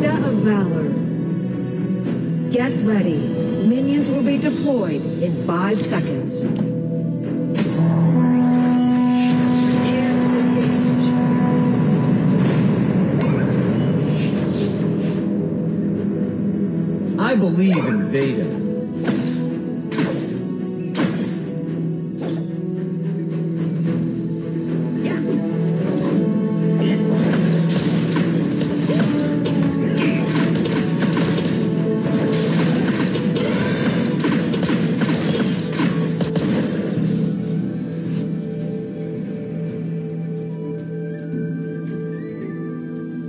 Arena of Valor. Get ready. Minions will be deployed in five seconds. I believe in Veda.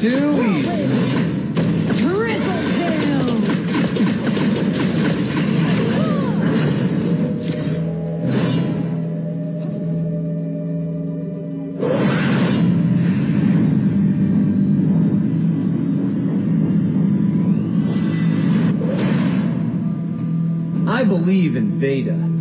Too easy. I believe in Veda.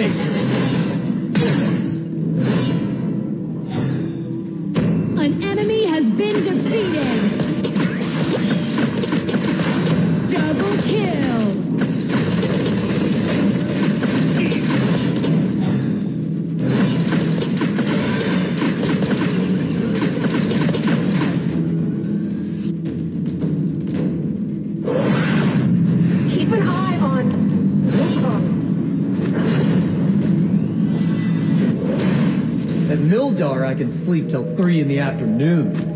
Sunday. Eldar I can sleep till 3 in the afternoon.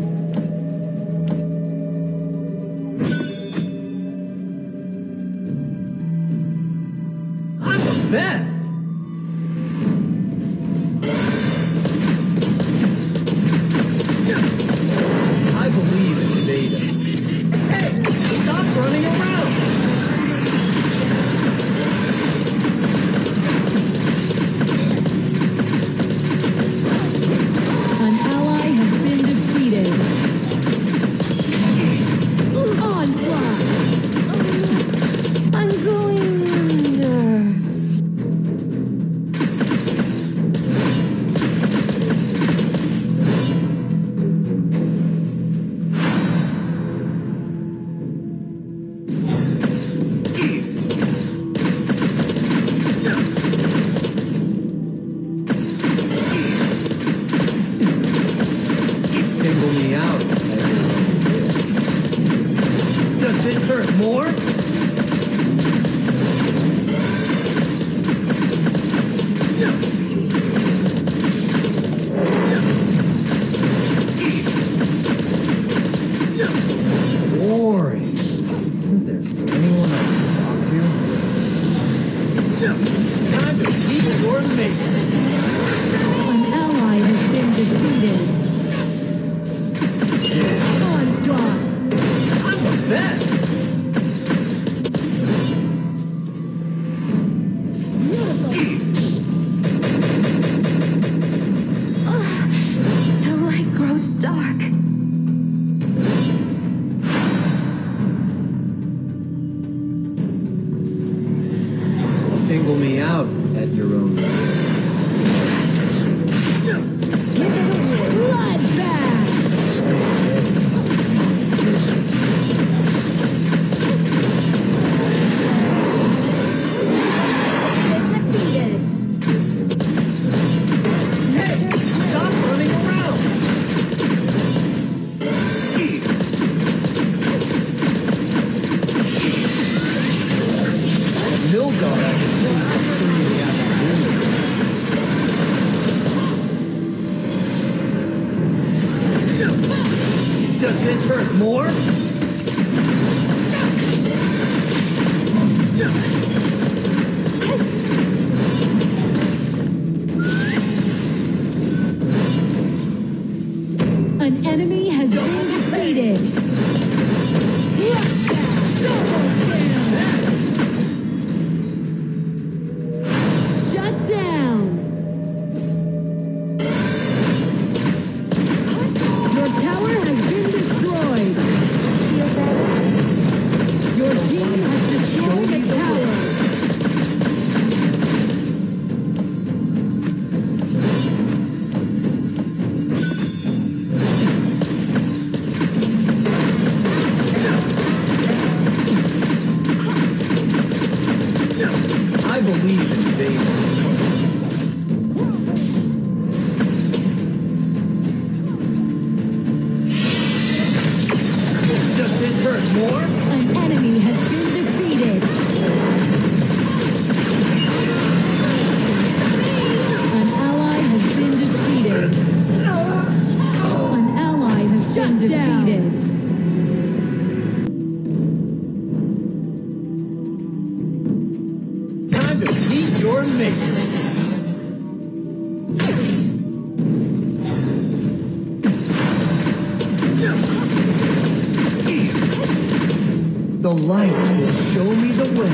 The light will show me the way.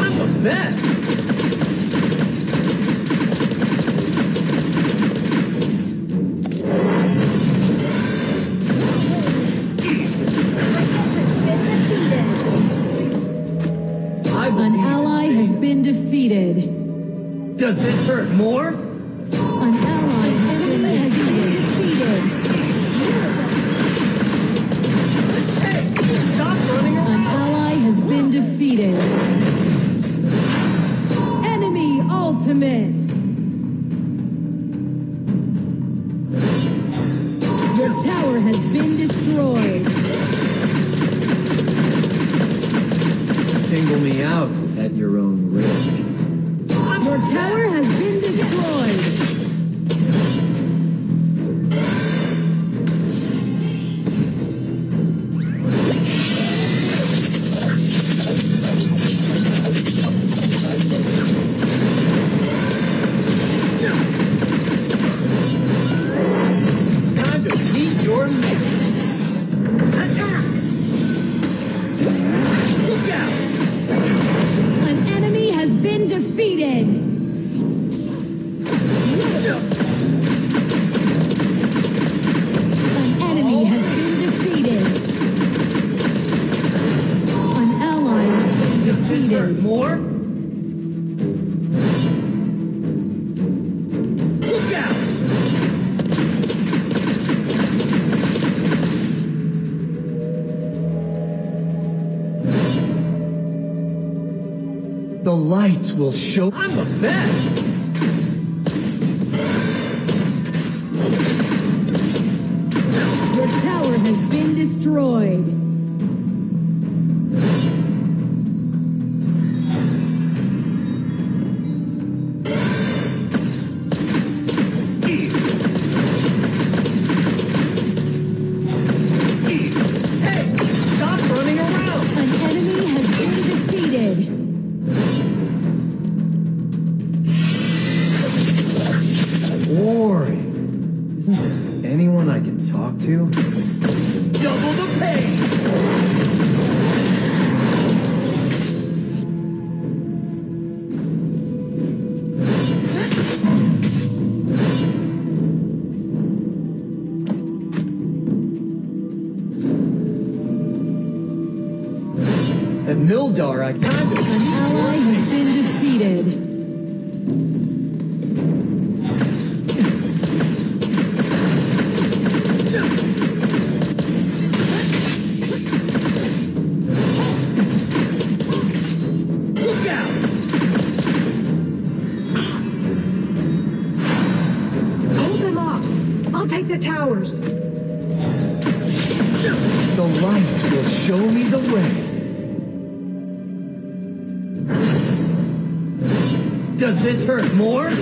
I'm a vet. An ally has been defeated. Does this hurt more? will show. I'm the best. The tower has been destroyed. talk to? Double the pain! Mildar, I. Does this hurt more? At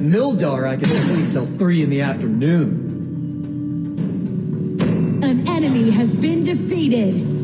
Mildar, I can sleep till 3 in the afternoon. An enemy has been defeated.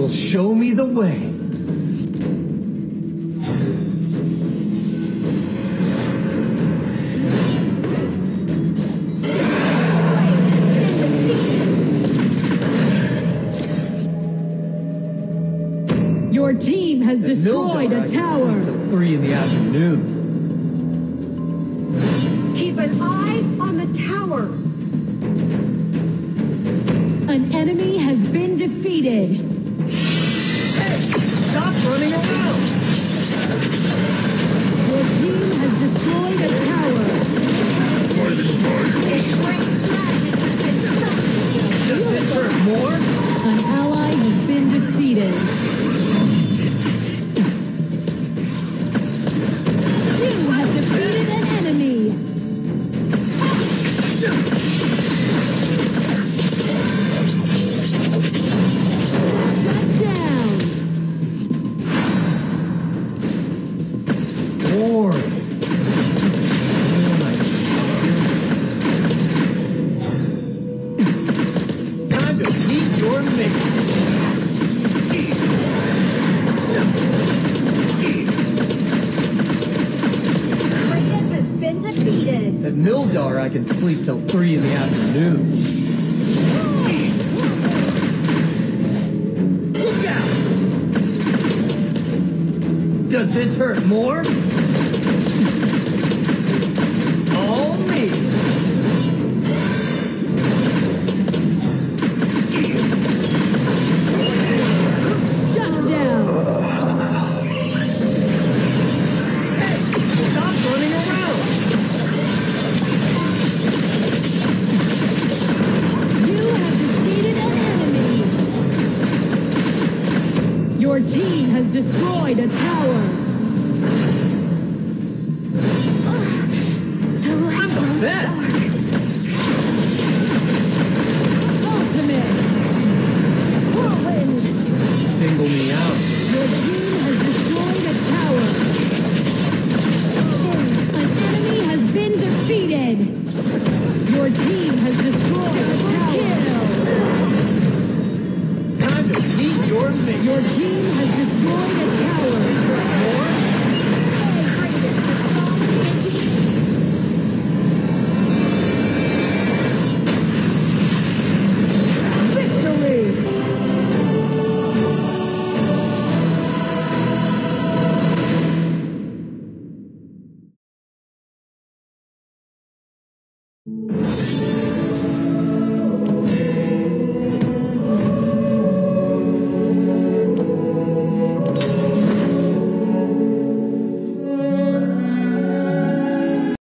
Will show me the way. Your team has destroyed Mildar, I a can sleep tower. till 3 in the afternoon. Keep an eye on the tower. An enemy has been defeated. Running around! Your team has destroyed a tower. Does this hurt more? An ally has been defeated. At Mildar, I can sleep till 3 in the afternoon. Does this hurt more?